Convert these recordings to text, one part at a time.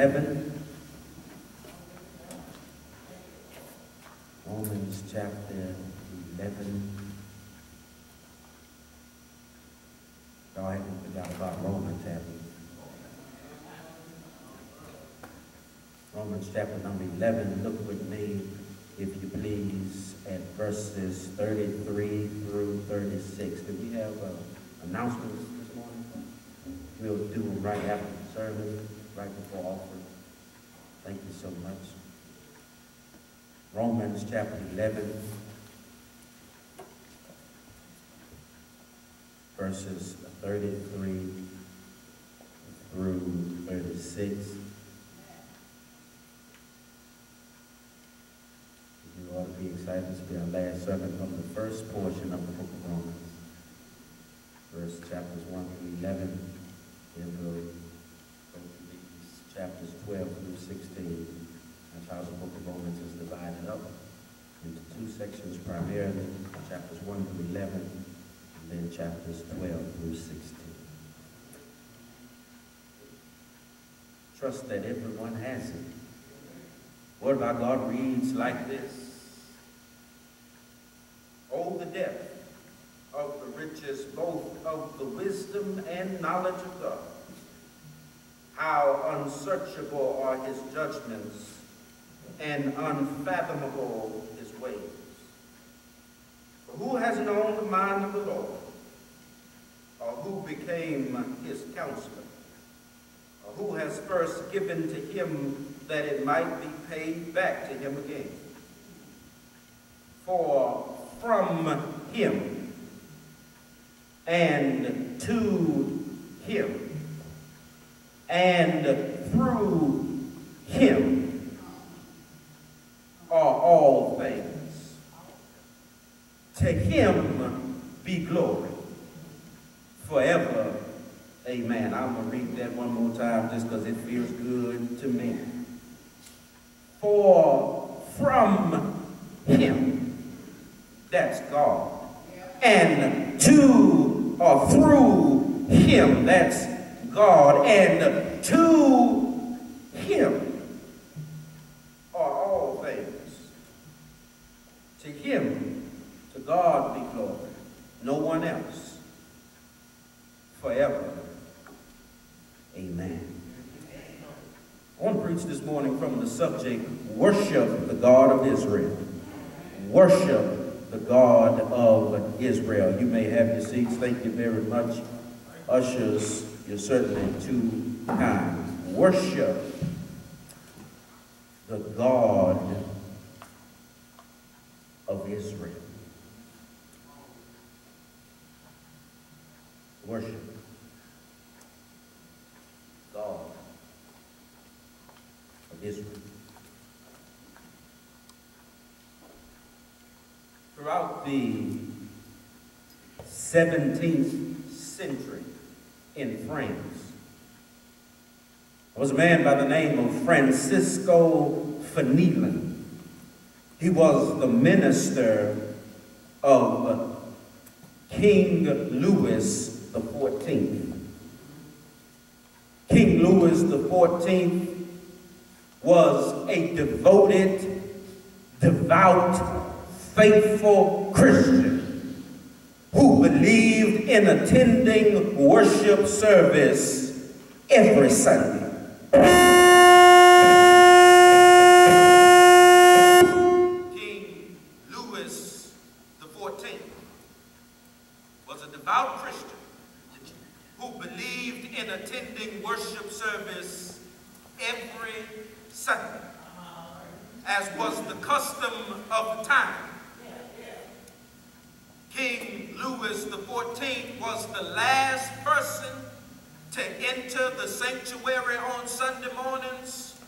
11. Romans chapter 11. Y'all haven't forgot about Romans, have you? Romans chapter number 11. Look with me, if you please, at verses 33 through 36. Do we have uh, announcements this morning? We'll do them right after the sermon, right before offering. Thank you so much. Romans chapter 11, verses 33 through 36. You ought to be excited. This will be our last sermon from the first portion of the book of Romans. Verse chapters 1 through 11. Then we'll go through these chapters 12 through 16. That's how the book of Romans is divided up into two sections primarily, chapters 1 through 11, and then chapters 12 through 16. Trust that everyone has it. Word our God reads like this. Oh, the depth of the riches, both of the wisdom and knowledge of God. How unsearchable are his judgments and unfathomable his ways. Who has known the mind of the Lord? Or who became his counselor? Or who has first given to him that it might be paid back to him again? For from him and to him and through him are all things. To him be glory forever. Amen. I'm going to read that one more time just because it feels good to me. For from him, that's God, and to or through him, that's God, and to him are all things. To him, to God be glory, no one else, forever. Amen. I want to preach this morning from the subject, worship the God of Israel. Worship the God of Israel. You may have your seats. Thank you very much. Ushers, you're certainly too kind. Worship the God of Israel. Worship God of Israel. Throughout the 17th century in France, there was a man by the name of Francisco Fenelon. He was the minister of King Louis the 14th. King Louis the 14th was a devoted, devout, faithful Christian believed in attending worship service every Sunday. King Louis the 14th was a devout Christian who believed in attending worship service every Sunday, as was the custom of the time. King Louis the 14th was the last person to enter the sanctuary on Sunday mornings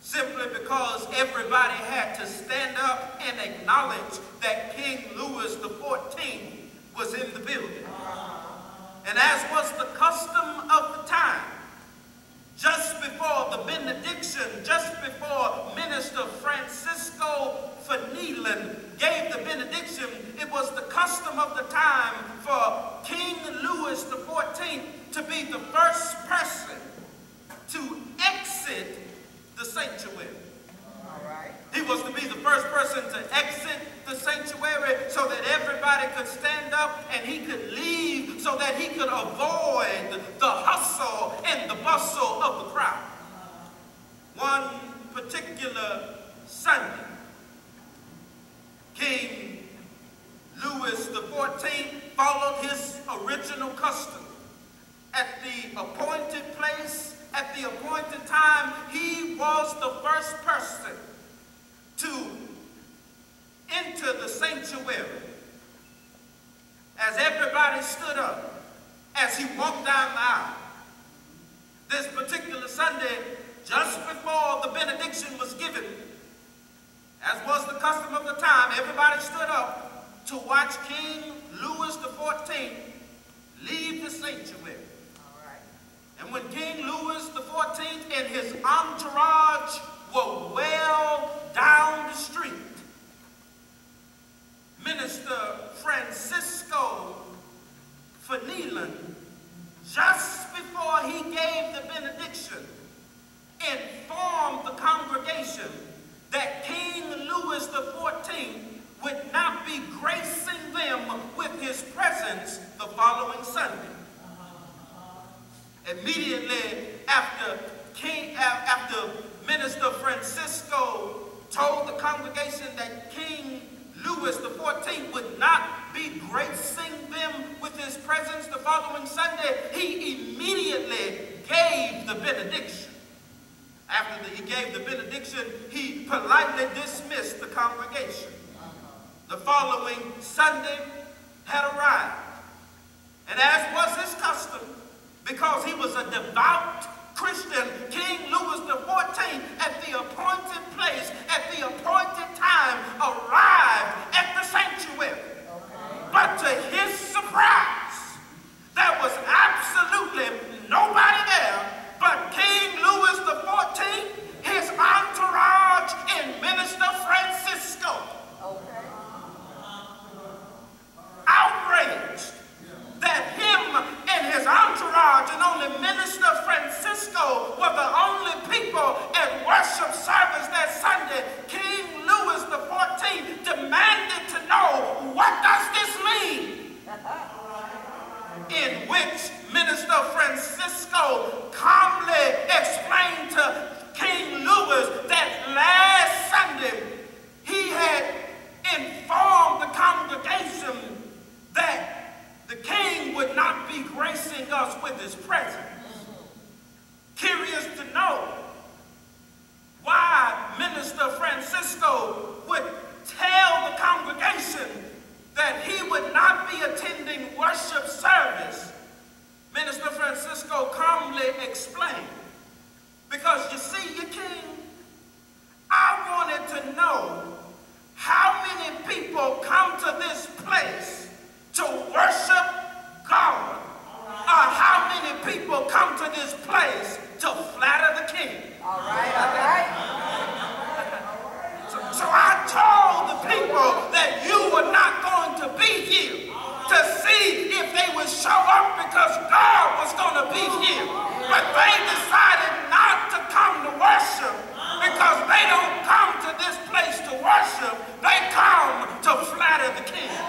simply because everybody had to stand up and acknowledge that King Louis the 14th was in the building. And as was the custom of the time, just before the benediction, just before Minister Francisco Fenelon gave the benediction, it was the custom of the time for King Louis XIV to be the first person to exit the sanctuary. All right. He was to be the first person to exit the sanctuary so that everybody could stand up and he could leave so that he could avoid the hustle and the bustle of the crowd. One particular Sunday, King Louis XIV followed his original custom. At the appointed place, at the appointed time, he was the first person to enter the sanctuary. As everybody stood up, as he walked down the aisle, this particular Sunday, just before the benediction was given, as was the custom of the time, everybody stood up to watch King Louis XIV leave the sanctuary. And when King Louis XIV and his entourage were well down the street, Minister Francisco Fenelon, just before he gave the benediction, informed the congregation that King Louis XIV would not be gracing them with his presence the following Sunday. Immediately after King, uh, after Minister Francisco told the congregation that King Louis XIV would not be gracing them with his presence the following Sunday, he immediately gave the benediction. After the, he gave the benediction, he politely dismissed the congregation. The following Sunday had arrived. And as was his custom, because he was a devout Christian, King Louis XIV, at the appointed place, at the appointed time, arrived at the sanctuary. But to his surprise, there was absolutely nobody there but King Louis XIV, his entourage, and Minister Francisco. Outraged that him and his entourage and only Minister Francisco were the only people at worship service that Sunday. King Louis XIV demanded to know, what does this mean? In which Minister Francisco calmly explained to King Louis that last Sunday he had informed the congregation that the king would not be gracing us with his presence. Curious to know why Minister Francisco would tell the congregation that he would not be attending worship service. Minister Francisco calmly explained, because you see, you king, I wanted to know how many people come to this place to worship God. Uh, how many people come to this place to flatter the king? All right, all right. So, so I told the people that you were not going to be here to see if they would show up because God was going to be here. But they decided not to come to worship because they don't come to this place to worship. They come to flatter the king.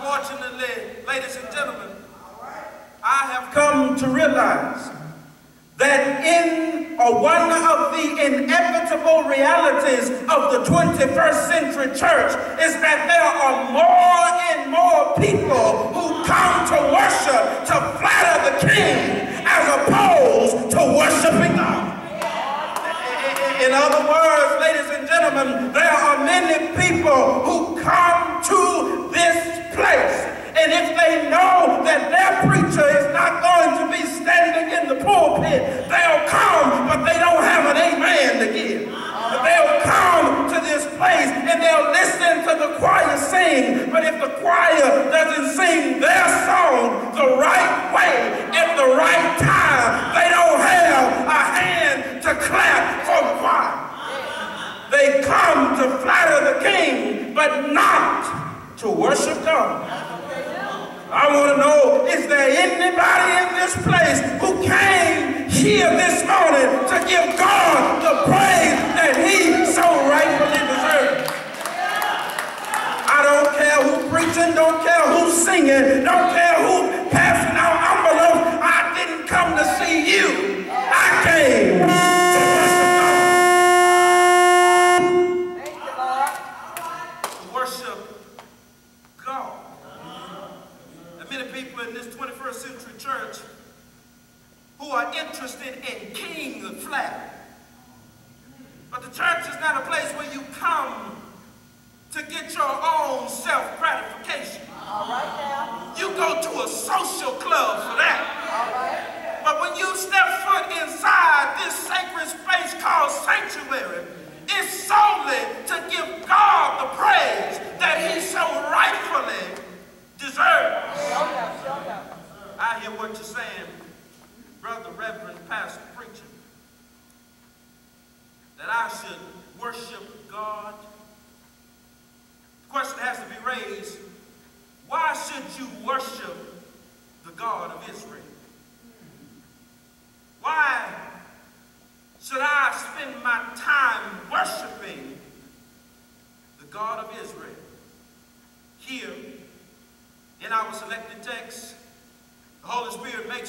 Unfortunately, ladies and gentlemen, I have come to realize that in one of the inevitable realities of the 21st century church is that there are more and more people who come to worship to flatter the king as opposed to worshiping. In other words, ladies and gentlemen, there are many people who come to this place. And if they know that their preacher is not going to be standing in the pulpit, they'll come, to worship God. I want to know, is there anybody in this place who came here this morning to give God the praise that he so rightfully deserves? I don't care who preaching, don't care who's singing, don't care who passing out envelopes. I didn't come to see you.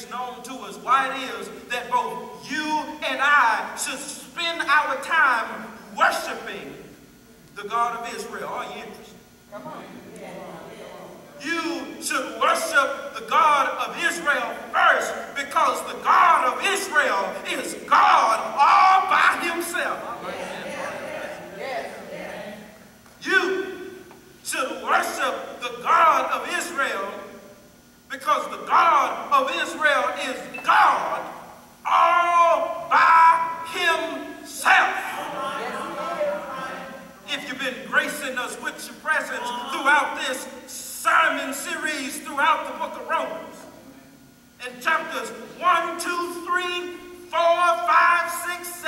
known to us, why it is that both you and I should spend our time worshiping the God of Israel. Are you interested? Come on. You should worship the God of Israel first because the God of Israel is God all by himself. You should worship the God of Israel because the God of Israel is God all by himself. If you've been gracing us with your presence throughout this sermon series throughout the book of Romans, in chapters 1, 2, 3, 4, 5, 6,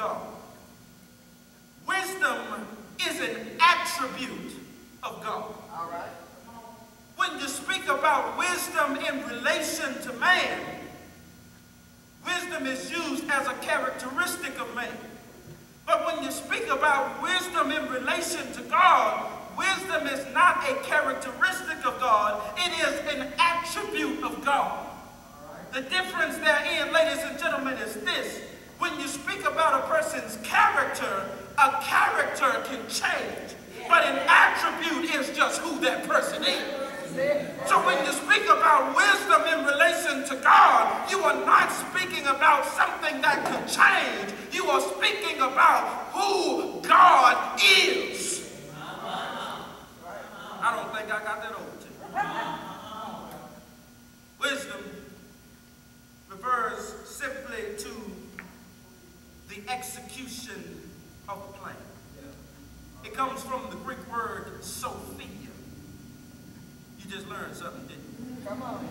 God. Wisdom is an attribute of God. All right. When you speak about wisdom in relation to man, wisdom is used as a characteristic of man. But when you speak about wisdom in relation to God, wisdom is not a characteristic of God, it is an attribute of God. The difference therein, ladies and gentlemen, is this. When you speak about a person's character, a character can change, but an attribute is just who that person is. So when you speak about wisdom in relation to God, you are not speaking about something that could change. You are speaking about who God is. I don't think I got that over to you. Wisdom refers simply to the execution of a plan. It comes from the Greek word Sophia. You just learned something, didn't you? Come on.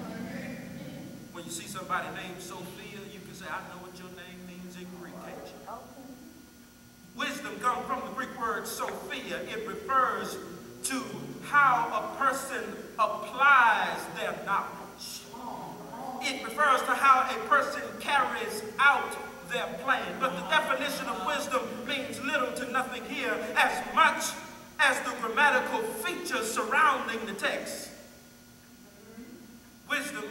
When you see somebody named Sophia, you can say, I know what your name means in Greek, can't you? Wisdom comes from the Greek word Sophia. It refers to how a person applies their knowledge. It refers to how a person carries out their plan. But the definition of wisdom means little to nothing here as much as the grammatical features surrounding the text. Wisdom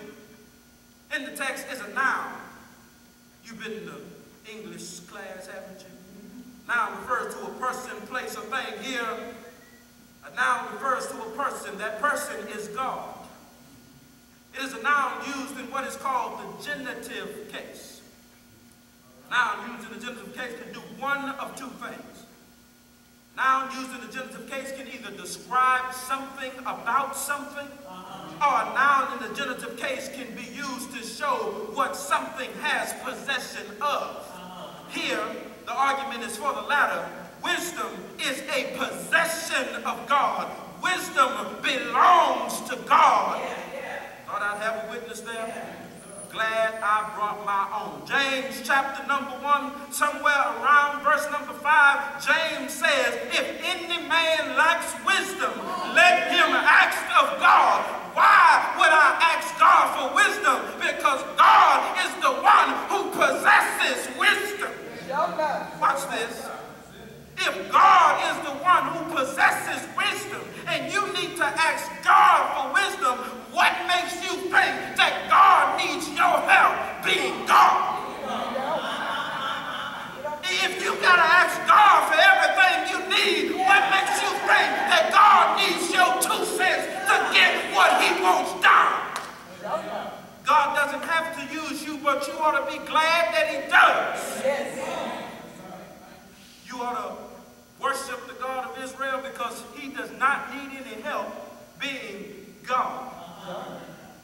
in the text is a noun. You've been in the English class, haven't you? Noun refers to a person, place, or thing. Here, a noun refers to a person. That person is God. It is a noun used in what is called the genitive case. Noun used in the genitive case can do one of two things. Noun used in the genitive case can either describe something about something, or a noun in the genitive case can be used to show what something has possession of. Here, the argument is for the latter. Wisdom is a possession of God. Wisdom belongs to God. Thought I'd have a witness there? Glad I brought my own. James chapter number one, somewhere around verse number five, James says, If any man lacks wisdom, let him ask of God. Why would I ask God for wisdom? Because God is the one who possesses wisdom. Watch this. If God is the one who possesses wisdom, and you need to ask God for wisdom, what makes you think that God needs your help being God? If you gotta ask God for everything you need, what makes you think that God needs your two cents to get what he wants done? God doesn't have to use you, but you ought to be glad that he does. Yes. You ought to worship the God of Israel because he does not need any help being God.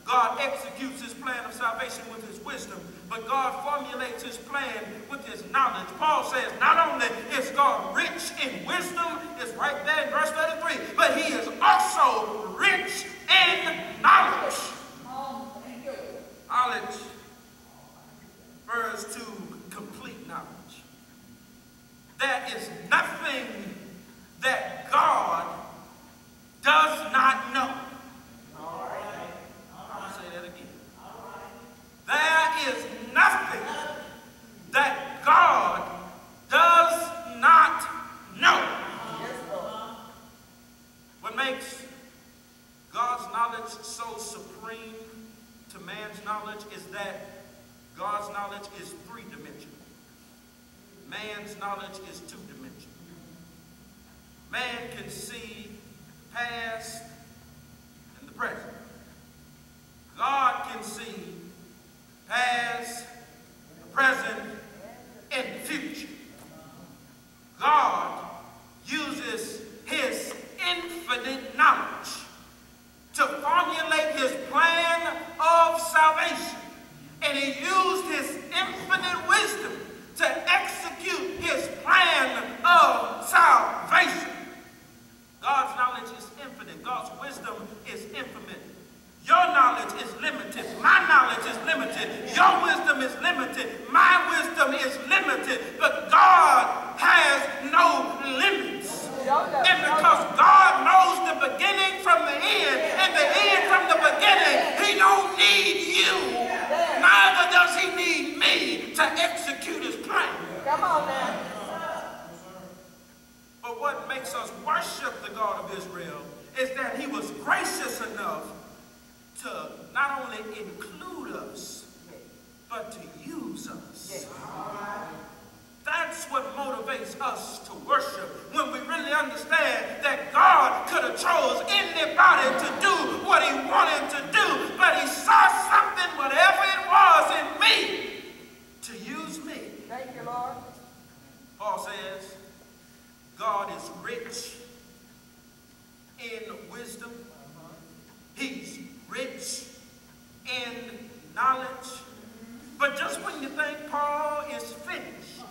God executes his plan of salvation with his wisdom, but God formulates his plan with his knowledge. Paul says not only is God rich in wisdom, it's right there in verse 33, but he is also rich in knowledge. Knowledge refers to complete knowledge. There is nothing that God does not know. There is nothing that God does not know. What makes God's knowledge so supreme to man's knowledge is that God's knowledge is three-dimensional. Man's knowledge is two-dimensional. Man can see the past and the present. God can see past, present, and future. God uses his infinite knowledge to formulate his plan of salvation. And he used his infinite wisdom to execute his plan of salvation. God's knowledge is infinite. God's wisdom is infinite. Your knowledge is limited. My knowledge is limited. Your wisdom is limited. My wisdom is limited. But God has no limits. And because God knows the beginning from the end and the end from the beginning, he don't need you. Neither does he need me to execute his plan. Come on now. But what makes us worship the God of Israel is that he was gracious enough to not only include us, but to use us. That's what motivates us to worship when we really understand that God could have chose anybody to do what he wanted to do, but he saw something, whatever it was in me, to use me. Thank you, Lord. Paul says, God is rich in wisdom. He's rich in knowledge. But just when you think Paul is finished,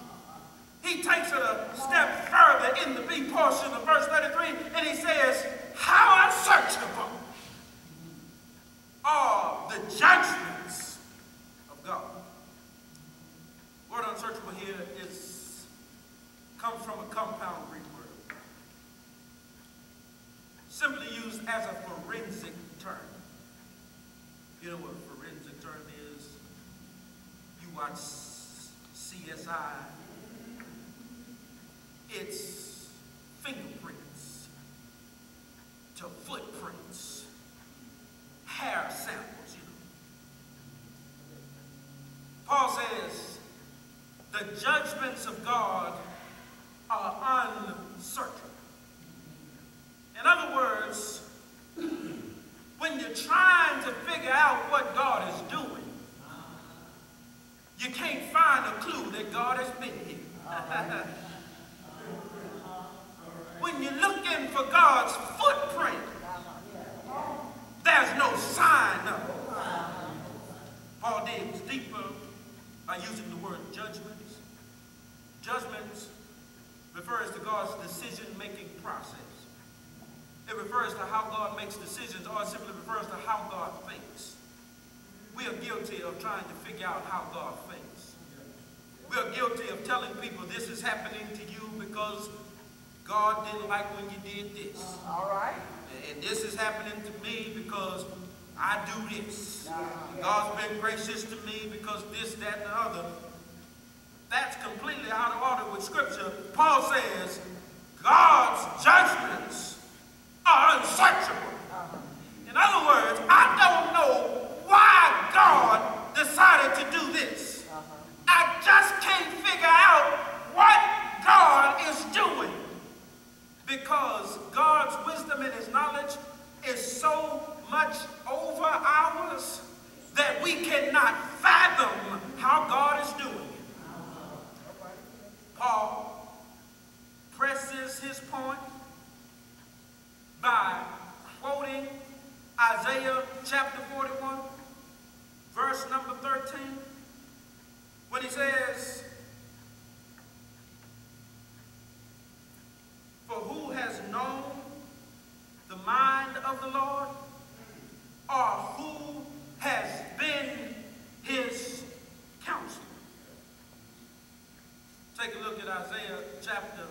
he takes it a step further in the B portion of verse 33, and he says, How unsearchable are the judgments of God. Word unsearchable here is comes from a compound Greek word, simply used as a forensic term. You know what forensic term is? You watch CSI. It's fingerprints to footprints, hair samples, you know. Paul says, the judgments of God are uncertain. In other words, when you're trying to figure out what God is doing, you can't find a clue that God has been here. when you're looking for God's footprint, there's no sign of it. Paul digs deeper by using the word judgments. Judgments refers to God's decision-making process. It refers to how God makes decisions, or it simply refers to how God thinks. We are guilty of trying to figure out how God thinks. We are guilty of telling people this is happening to you because God didn't like when you did this. All right. And this is happening to me because I do this. God's been gracious to me because this, that, and the other. That's completely out of order with Scripture. Paul says God's judgments are unsearchable. Uh-huh. In other words, I don't know why God decided to do this. Uh-huh. I just can't figure out what God is doing because God's wisdom and his knowledge is so much over ours that we cannot fathom how God is doing it. Paul presses his point by quoting Isaiah chapter 41, verse number 13, when he says, For who has known the mind of the Lord, or who has been his counselor? Take a look at Isaiah chapter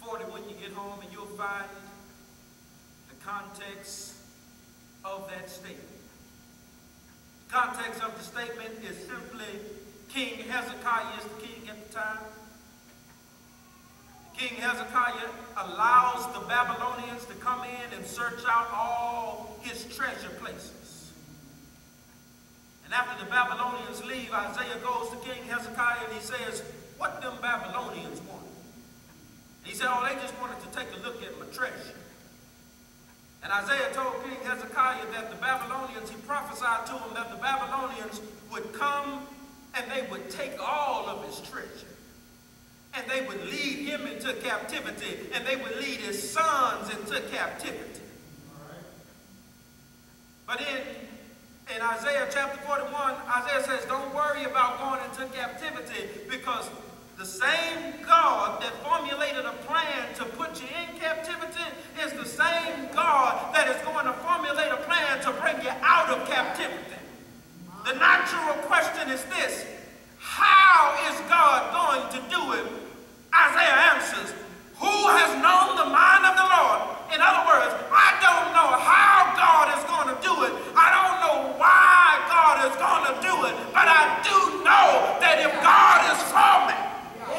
40 when you get home, and you'll find the context of that statement. Context of the statement is simply King Hezekiah is the king at the time. King Hezekiah allows the Babylonians to come in and search out all his treasure places. And after the Babylonians leave, Isaiah goes to King Hezekiah and he says, what them Babylonians want? And he said, oh, they just wanted to take a look at my treasure. And Isaiah told King Hezekiah that the Babylonians, he prophesied to him that the Babylonians would come and they would take all of his treasure. And they would lead him into captivity. And they would lead his sons into captivity. But in, in Isaiah chapter 41, Isaiah says, don't about going into captivity because the same God that formulated a plan to put you in captivity is the same God that is going to formulate a plan to bring you out of captivity. The natural question is this, how is God going to do it? Isaiah answers, Who has known the mind of the Lord? In other words, I don't know how God is going to do it. I don't is going to do it. But I do know that if God is for me,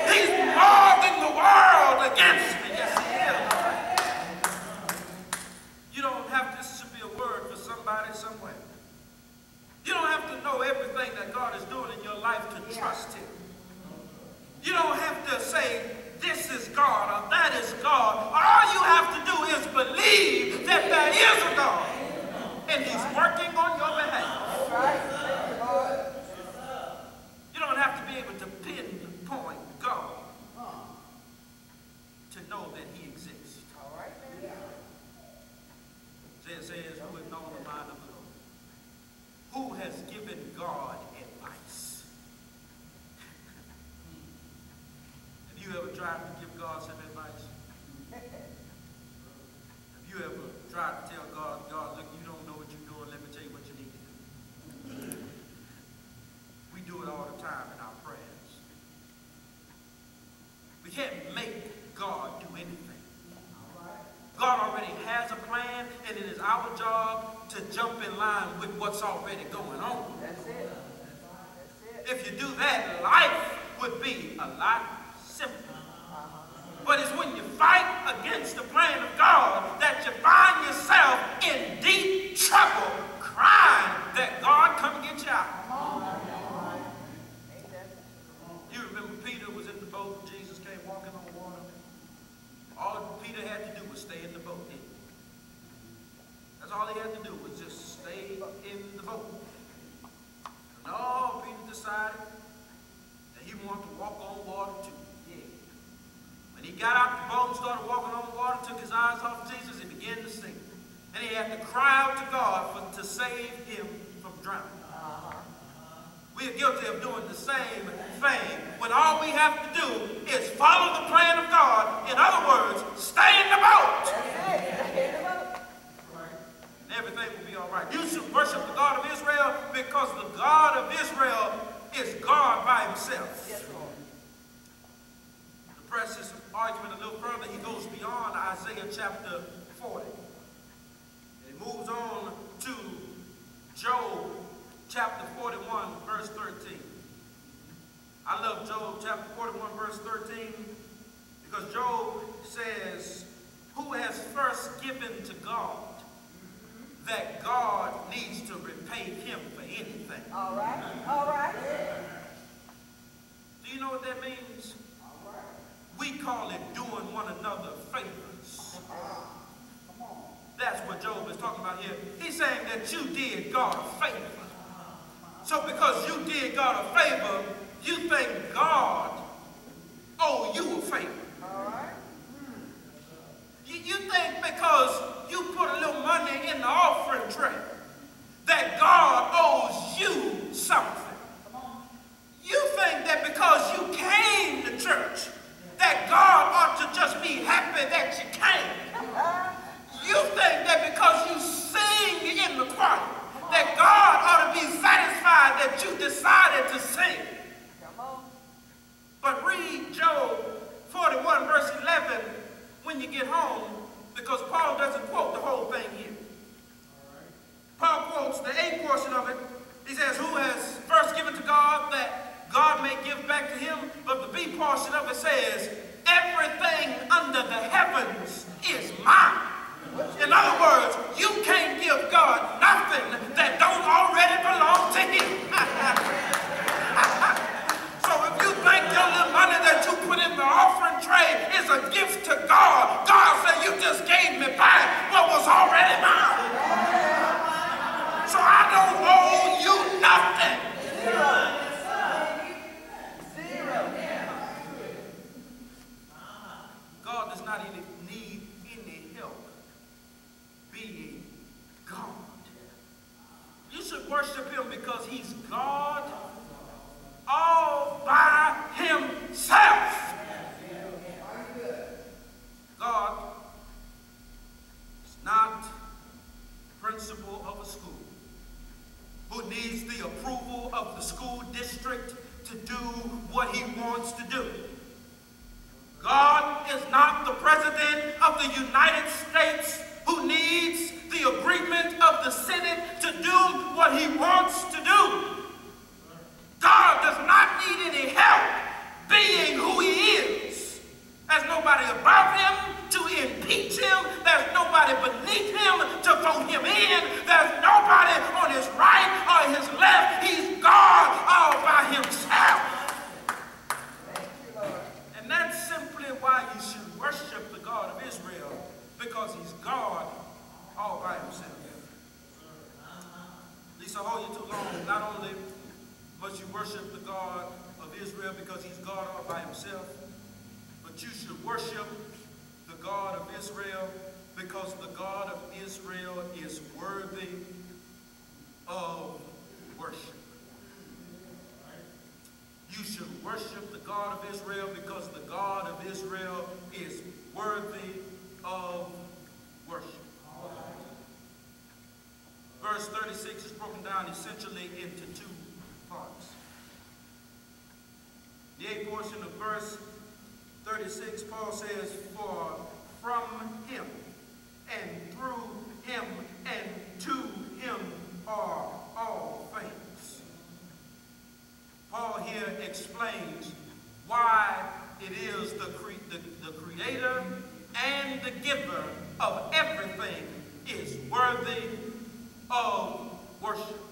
He's more than the world against me. Yes, He is. You don't have this should be a word for somebody somewhere. You don't have to know everything that God is doing in your life to trust Him. You don't have to say, this is God or that is God. All you have to do is believe that there is a God and He's working on your behalf. You, don't have to be able to pinpoint God to know that He exists. Right. It says, who has known the mind of the Lord? Who has given God advice? Have you ever tried to give God some advice? Have you ever tried to tell God, God, look, you don't know what you're doing, let me tell you what you need to do? We do it all the time in our prayers. We can't make God do anything. God already has a plan, and it is our job to jump in line with what's already going on. That's it. That's it. If you do that, life would be a lot simpler. Uh-huh. But it's when you fight against the plan of God that you find yourself in deep trouble, crying that God come get you out. Ain't that You remember Peter was in the boat, and Jesus came walking on water. All Peter had to do was stay in the boat. didn't he? That's all he had to do was just stay in the boat. No, Peter decided that he wanted to walk on water too. Yeah. When he got out the boat and started walking on the water, took his eyes off Jesus, he began to sink. And he had to cry out to God for, to save him from drowning. Uh-huh. We are guilty of doing the same thing when all we have to do is follow the plan of God. In other words, stay in the boat. Stay in the boat. And everything will be all right. You should worship the God of Israel because the God of Israel is God by himself. Yes, Lord. To press this argument a little further, he goes beyond Isaiah chapter 40. And he moves on to Job chapter 41, verse 13. I love Job chapter 41, verse 13, because Job says, Who has first given to God that God needs to repay him for anything? All right. All right. Do you know what that means? We call it doing one another favors. That's what Job is talking about here. He's saying that you did God a favor. So because you did God a favor, you think God owe you a favor. You, you think because you put a little money in the offering tray that God owes you something. You think that because you came to church that God ought to just be happy that you came. You think that because you sing in the choir that God ought to be satisfied that you decided to sing. But read Job 41, verse 11, when you get home, because Paul doesn't quote the whole thing here. Paul quotes the A portion of it. He says, Who has first given to God that God may give back to him? But the B portion of it says, Everything under the heavens is mine. In other words, you can't give God nothing that don't already belong to him. So if you think your little money that you put in the offering tray is a gift to God, God said you just gave me back what was already mine. Essentially into two parts. The eighth portion of verse 36, Paul says, For from him and through him and to him are all things. Paul here explains why it is the, cre- the, the creator and the giver of everything is worthy of worship.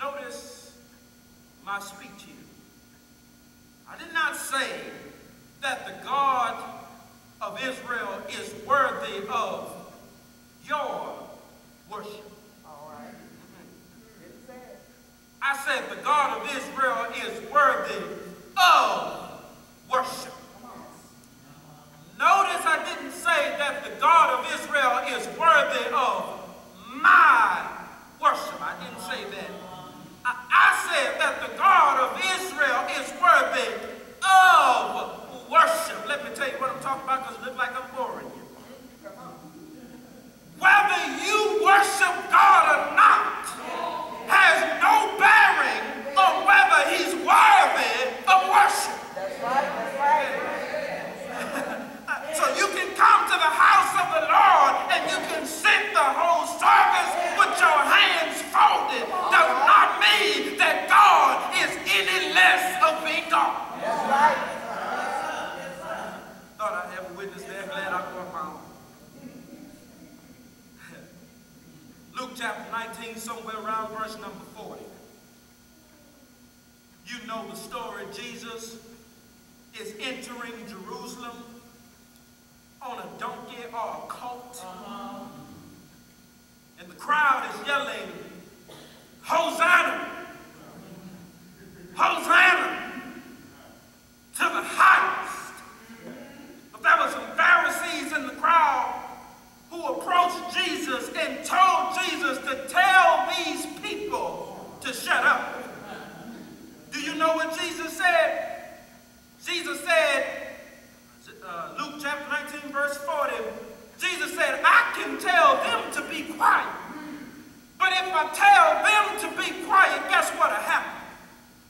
Notice my speech here. I did not say that the God of Israel is worthy of your worship. All right. I said the God of Israel is worthy of worship. Notice I didn't say that the God of Israel is worthy of my worship. I didn't say that. I, said that the God of Israel is worthy of worship. Let me tell you what I'm talking about because it looks like I'm boring you. Whether you worship God or not has no bearing on whether he's worthy of worship. So you can come to the house of the Lord and you can sit the whole service with your hands folded. Does not mean that God is any being That's right. Thought I'd have a witness there. Glad I brought my own. Luke chapter 19, somewhere around verse number 40. You know the story. Jesus is entering Jerusalem on a donkey or a colt. And the crowd is yelling, Hosanna! Hosanna! To the highest! But there were some Pharisees in the crowd who approached Jesus and told Jesus to tell these people to shut up. Do you know what Jesus said? Jesus said, uh, Luke chapter 19, verse 40, Jesus said, I can tell them to be quiet. But if I tell them to be quiet, guess what'll happen?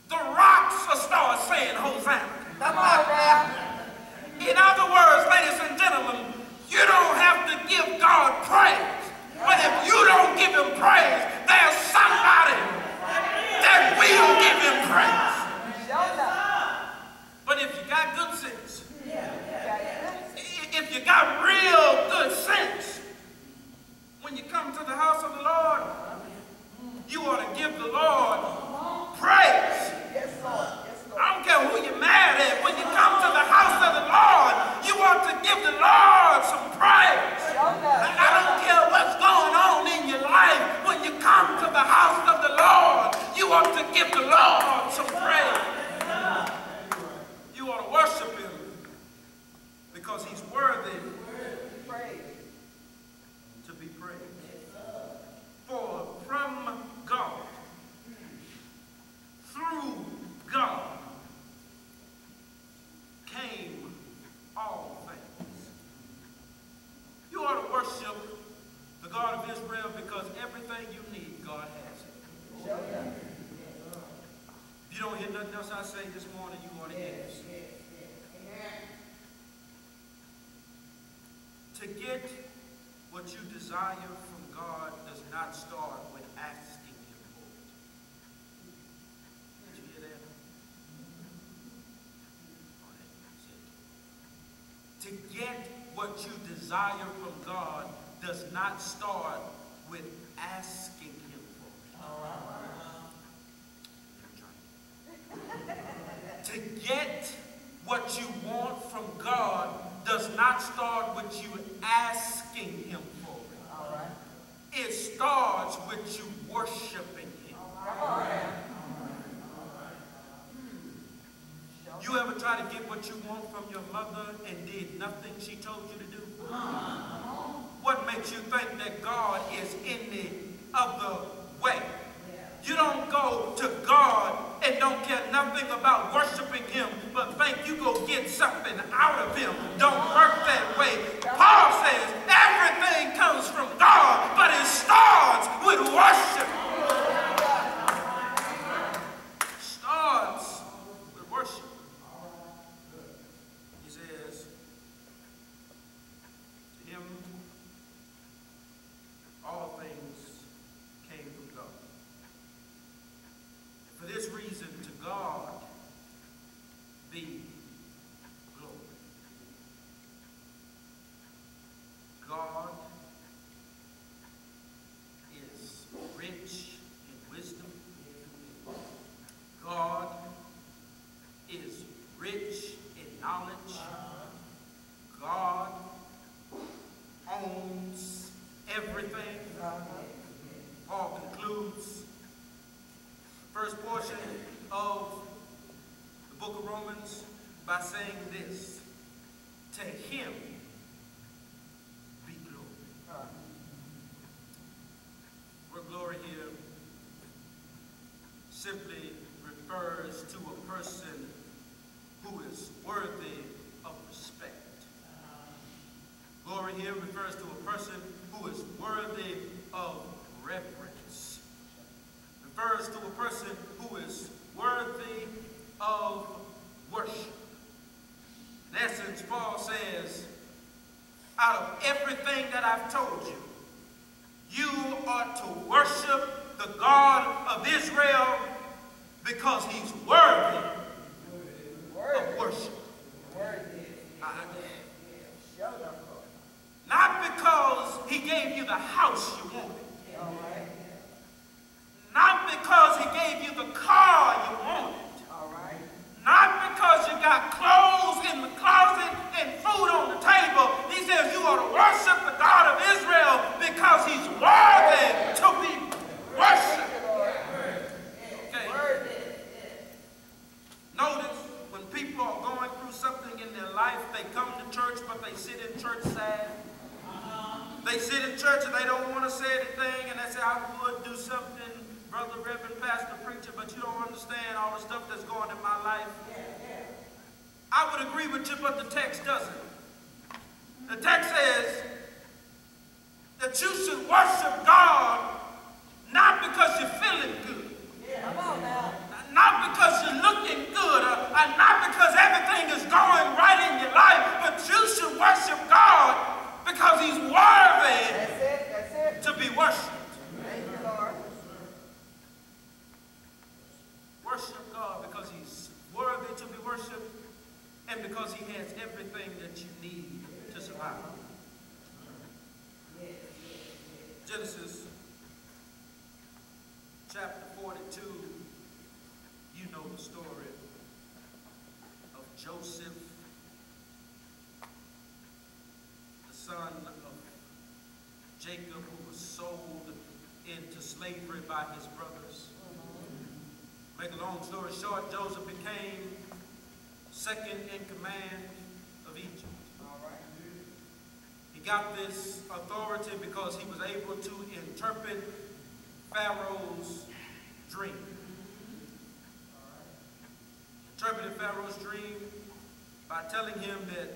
The rocks will start saying Hosanna. Come on now. In other words, ladies and gentlemen, you don't have to give God praise. But if you don't give him praise, there's somebody that will give him praise. But if you got good sense, if you got real good sense, when you come to the house of the Lord, you ought to give the Lord praise. I don't care who you're mad at. When you come to the house of the Lord, you ought to give the Lord some praise. I don't give the nothing else I say this morning you want to hear? yes. To get what you desire from God does not start with asking Him for it. Did you hear that? To get what you desire from God does not start with asking with you asking Him for it. All right. It starts with you worshiping Him. You ever try to get what you want from your mother and did nothing she told you to do? What makes you think that God is in the other way? You don't go to God and don't care nothing about worshiping Him, but think you go get something out of Him. Don't work that way. Paul says everything comes from God, but it starts with worship. Starts with worship. He says, to him, all things came from God. And for this reason, to God be glory. God is rich in wisdom. God is rich in knowledge. God owns everything. Paul concludes first portion of the book of Romans by saying this To him be glory. Word glory here simply refers to a person who is worthy of respect. Glory here refers to a person who is worthy of reverence. Refers to a person who is worthy of worship. In essence, Paul says, out of everything that I've told you, you ought to worship the God of Israel because he's worthy of worship. I- Show them, Lord. Not because he gave you the house you wanted. Right. Not because he gave you the car you wanted. Right. Not because you got clothes in the closet and food on the table. He says you ought to worship the God of Israel because he's worthy to be worshiped. Okay. Notice when people are going through something in their life, they come to church, but they sit in church sad. They sit in church and they don't want to say anything, and they say, I would do something, brother, reverend, pastor, preacher, but you don't understand all the stuff that's going in my life. I would agree with you, but the text doesn't. The text says that you should worship God not because you're feeling good. Come on now. Not because you're looking good, uh, or, or not because everything is going right in your life, but you should worship God because He's worthy That's it. That's it. to be worshiped. Thank you, Lord. Worship God because He's worthy to be worshiped and because He has everything that you need to survive. Genesis chapter 42, you know the story of Joseph, the son of Jacob, who was sold into slavery by his brothers. Make a long story short, Joseph became second in command of Egypt. He got this authority because he was able to interpret Pharaoh's dream. Interpreted Pharaoh's dream by telling him that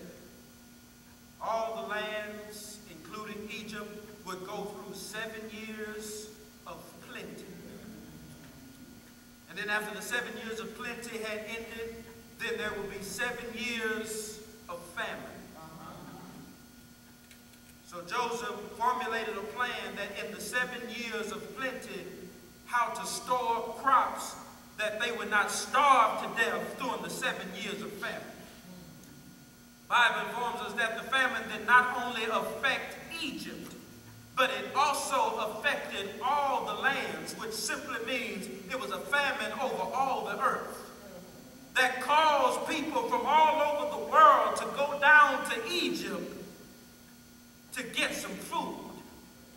all the lands, including Egypt, would go through seven years of. And then after the seven years of plenty had ended, then there would be seven years of famine. So Joseph formulated a plan that in the seven years of plenty, how to store crops that they would not starve to death during the seven years of famine. Bible informs us that the famine did not only affect Egypt, but it also affected all the lands, which simply means it was a famine over all the earth that caused people from all over the world to go down to Egypt to get some food.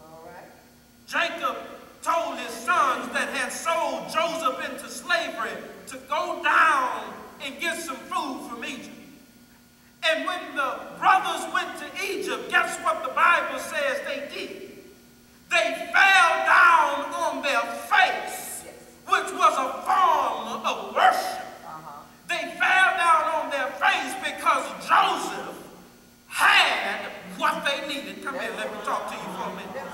All right. Jacob told his sons that had sold Joseph into slavery to go down and get some food from Egypt. And when the brothers went to Egypt, guess what the Bible says they did? They fell down on their face, which was a form of worship. Uh-huh. They fell down on their face because Joseph had what they needed. Come here, let me talk to you for a minute.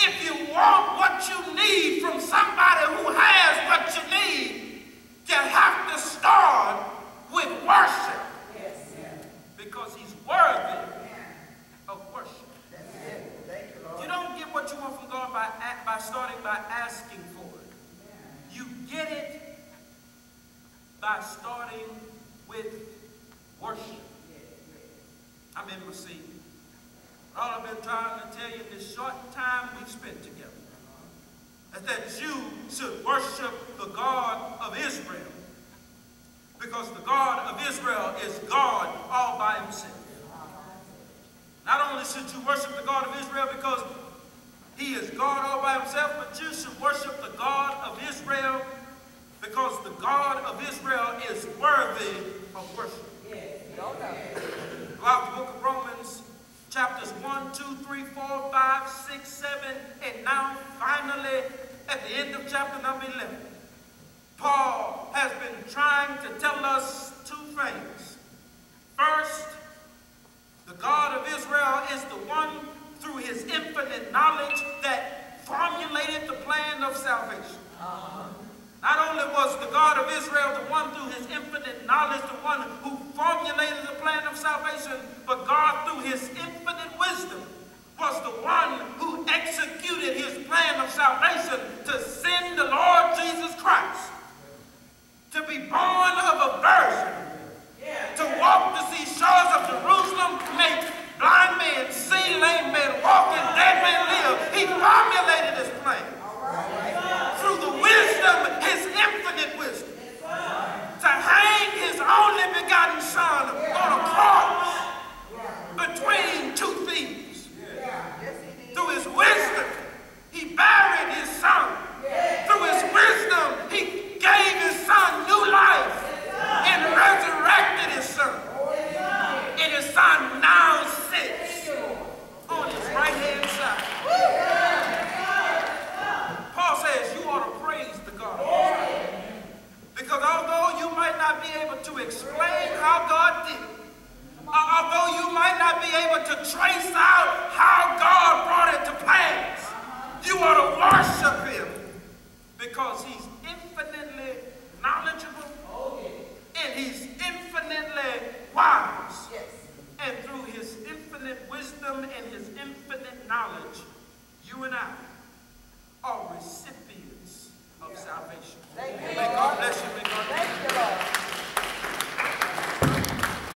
If you want what you need from somebody who has what you need, you have to start with worship Yes. because he's worthy of worship. That's it. Thank you, Lord. You don't get what you want from God by, a- by starting by asking for it. You get it by starting with worship. I'm in my seat. All I've been trying to tell you in this short time we've spent together is that you should worship the God of Israel. Because the God of Israel is God all by himself. Not only should you worship the God of Israel because he is God all by himself, but you should worship the God of Israel because the God of Israel is worthy of worship. Doubt. Throughout the book of Romans, chapters 1, 2, 3, 4, 5, 6, 7, and now finally at the end of chapter number 11, Paul has been trying to tell us two things. First, the God of Israel is the one through his infinite knowledge that formulated the plan of salvation. Uh-huh. Not only was the God of Israel the one through his infinite knowledge, the one who formulated the plan of salvation, but God through his infinite wisdom was the one who executed his plan of salvation